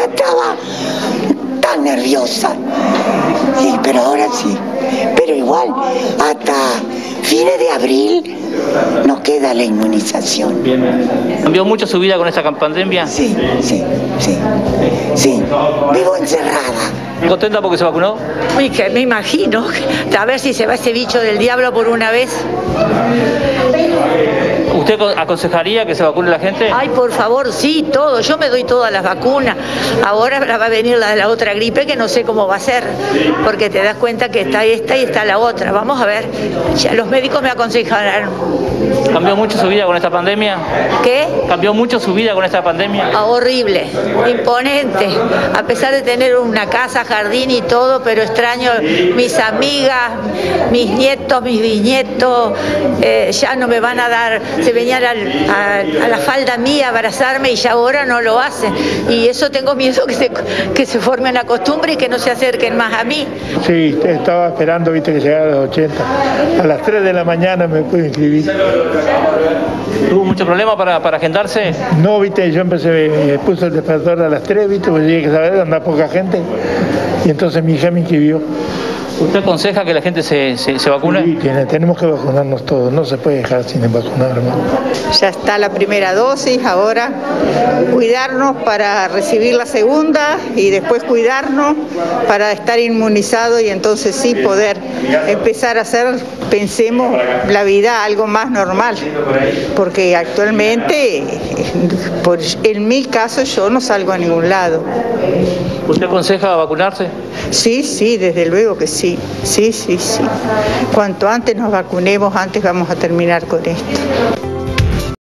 ya estaba tan nerviosa. Sí, pero ahora sí. Pero igual, hasta fines de abril nos queda la inmunización. ¿Cambió mucho su vida con esta pandemia? Sí, sí, sí. Sí, vivo encerrada. ¿Contenta porque se vacunó? Uy, que me imagino. A ver si se va ese bicho del diablo por una vez. ¿Usted aconsejaría que se vacune la gente? Ay, por favor, sí, todo. Yo me doy todas las vacunas. Ahora va a venir la la otra gripe que no sé cómo va a ser, porque te das cuenta que está esta y está la otra. Vamos a ver. Ya los médicos me aconsejarán. ¿Cambió mucho su vida con esta pandemia? ¿Qué? ¿Cambió mucho su vida con esta pandemia? Ah, horrible, imponente. A pesar de tener una casa, jardín y todo, pero extraño mis amigas, mis nietos, mis bisnietos. Eh, ya no me van a dar se a, la falda mía a abrazarme y ya ahora no lo hacen. Y eso tengo miedo que se, que se forme una costumbre y que no se acerquen más a mí. Sí, estaba esperando, viste, que llegara a los 80. A las 3 de la mañana me pude inscribir. ¿Tuvo mucho problema para, para agendarse? No, viste, yo empecé, me puse el despertador a las 3, viste, porque llegué que saber, anda poca gente. Y entonces mi hija me inscribió. ¿Usted aconseja que la gente se, se, vacune? Sí, tenemos que vacunarnos todos, no se puede dejar sin vacunar. Ya está la primera dosis, ahora cuidarnos para recibir la segunda y después cuidarnos para estar inmunizado y entonces sí poder empezar a hacer, pensemos, la vida algo más normal, porque actualmente, por, en mi caso, yo no salgo a ningún lado. ¿Usted aconseja vacunarse? Sí, sí, desde luego que sí, sí, sí. Cuanto antes nos vacunemos, antes vamos a terminar con esto.